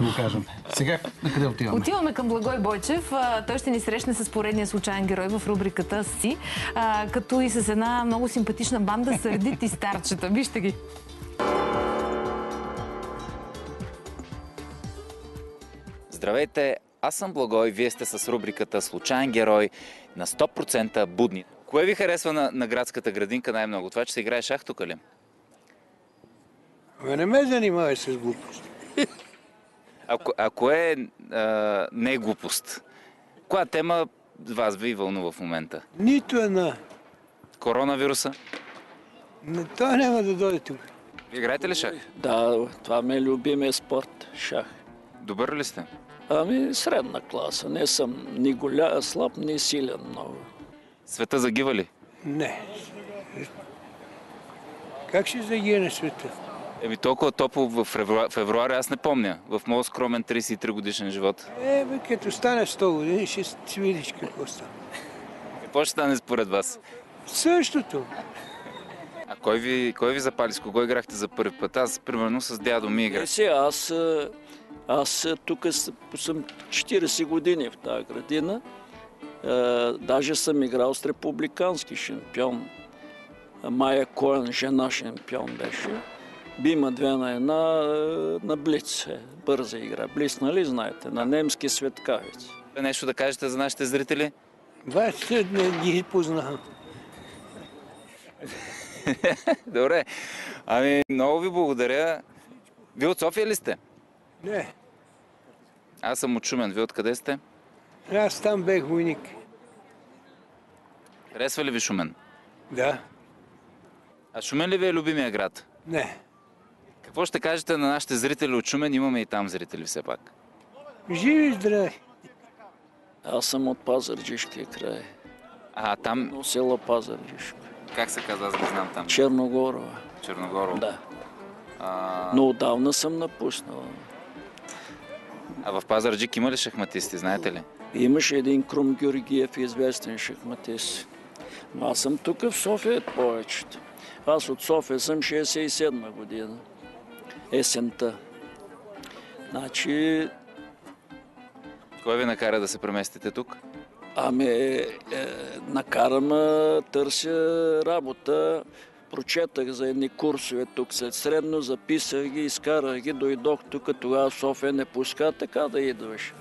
да го кажем. Сега на къде отиваме? Отиваме към Благой Бойчев. Той ще ни срещне с поредния случайен герой в рубриката си, като и с една много симпатична банда сърдити старчета. Вижте ги. Здравейте, аз съм Благой, вие сте с рубриката Случайен герой на 100% будни. Кое ви харесва на, на градската градинка най-много? Това, че се играе шах тук ли? Ама не ме занимавай с глупости. А, ко- а кое е а, не е глупост? Коя тема вас ви вълнува в момента? Нито една. Коронавируса? Не, Той няма да дойде тук. Играете ли шах? Да, това ми е любимия спорт, шах. Добър ли сте? Ами средна класа. Не съм ни голя, слаб, ни силен много. Света загива ли? Не. Как ще загине света? Еми толкова топло в февруари, аз не помня. В моят скромен 33 годишен живот. Е, бе, като стане 100 години, ще си видиш какво стане. Какво ще стане според вас? Същото. А кой ви, кой ви запали? С кого играхте за първи път? Аз, примерно, с дядо ми Е, играх. сега, аз, а, аз а, тук съм 40 години в тази градина. Даже съм играл с републикански шампион. Майя Коен, жена шампион беше. Бима две на една а, на Блиц. Е, бърза игра. Блиц, нали знаете? На немски светкавец. Нещо да кажете за нашите зрители? Бачите, не ги познавам. Добре. Ами, много ви благодаря. Вие от София ли сте? Не, Аз съм от Шумен. Вие откъде сте? аз там бех войник. Харесва ли ви Шумен? Да, А Шумен ли ви е любимия град? не. Какво ще кажете на нашите зрители от Шумен? Имаме и там зрители все пак. Живи и здрави. Аз съм от Пазарджишкия край. А, там, Но село Пазарджишко. как се казва, аз не знам там. Черногорова. Черногоро. Да. А, Но отдавна съм напуснал. а в Пазарджик има ли шахматисти, знаете ли? Имаше един Крум Георгиев, известен шахматист. Но аз съм тук в София повечето. Аз от София съм 67 година. Есента. Значи, Кой ви накара да се преместите тук? ами, е, накарам, а, търся работа. Прочетах за едни курсове тук след средно, записах ги, изкарах ги, дойдох тук, тогава София не пуска така да идваш.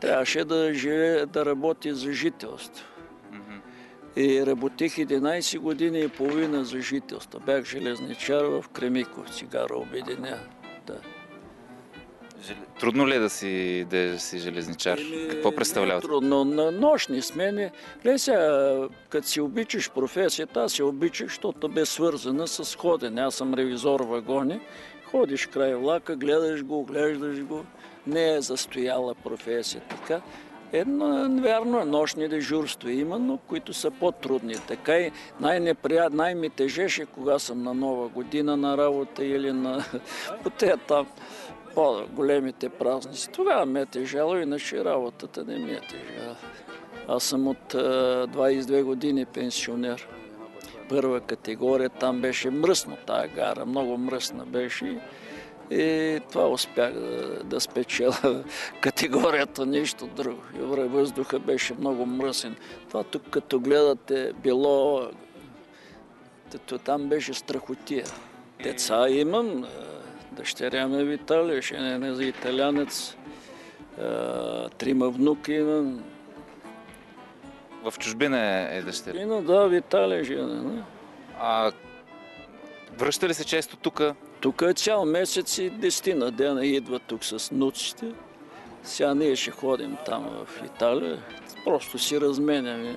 Трябваше да живее, да работи за жителство. И работих 11 години и половина за жителство. Бях железничар в Кремиковци, гара Обединя. Да. Трудно ли е да си, да си железничар? Еми, Какво не е представлява? Трудно. На нощни смени. Ле сега, като си обичаш професията, аз си обичах, защото бе свързана с ходене. Аз съм ревизор вагони. Ходиш край влака, гледаш го, оглеждаш го. Не е застояла професия така. Едно, вярно, е, нощни дежурства има, но които са по-трудни. Така и най-неприят, най-ми тежеше, кога съм на нова година на работа или на... по там по-големите празници. Тогава ме е тежало, иначе работата не ми е тежала. Аз съм от а, 22 години пенсионер. Първа категория, там беше мръсно тая гара, много мръсна беше. И това успях да, да спечеля категорията, нищо друго. И въздуха беше много мръсен. Това тук като гледате било, тето там беше страхотия. Деца имам, дъщеря ми е в Италия, не за италянец. Трима внуки имам. В чужбина е, е дъщеря. Трина, да, в Италия жена. А връща ли се често тук? Тук е цял месец и десетина дена идва тук с нуците. Сега ние ще ходим там в Италия. Просто си разменяме.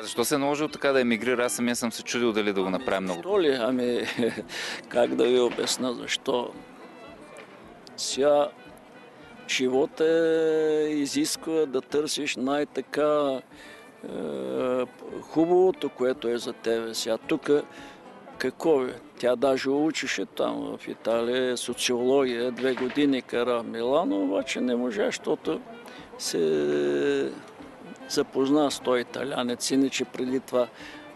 Защо се е наложил така да емигрира? Аз самия съм се чудил дали да го направя много. Защо ли? Ами, как да ви обясна защо? Сега живота изисква да търсиш най-така е, хубавото, което е за тебе. Сега тук какво е? Тя даже учеше там в Италия социология, две години кара в Милано, обаче не можа, защото се запозна с той италянец, иначе преди това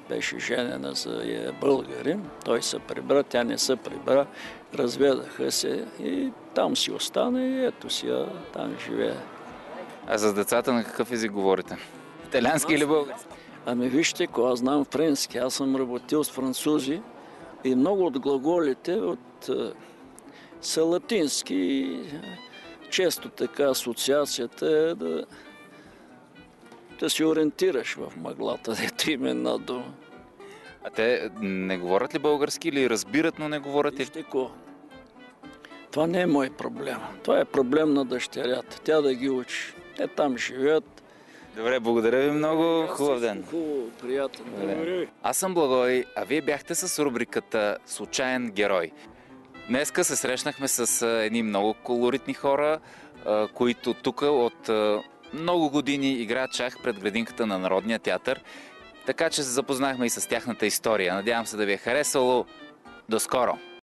беше женена за е българин. Той се прибра, тя не се прибра. Разведаха се и там си остана и ето си, там живее. А за децата на какъв език говорите? Италиански или български? Ами вижте, ако аз знам френски, аз съм работил с французи и много от глаголите от, е, са латински и е, често така асоциацията е да, да се ориентираш в мъглата, дето има една дума. А те не говорят ли български или разбират, но не говорят? Или... Вижте ко. Това не е мой проблем. Това е проблем на дъщерята. Тя да ги учи. Те там живеят. Добре, благодаря ви много. Хубав ден. Хубаво, приятен. ден. Аз съм Благой, а вие бяхте с рубриката Случайен герой. Днеска се срещнахме с едни много колоритни хора, които тук от много години играят шах пред градинката на Народния театър. Така че се запознахме и с тяхната история. Надявам се да ви е харесало. До скоро!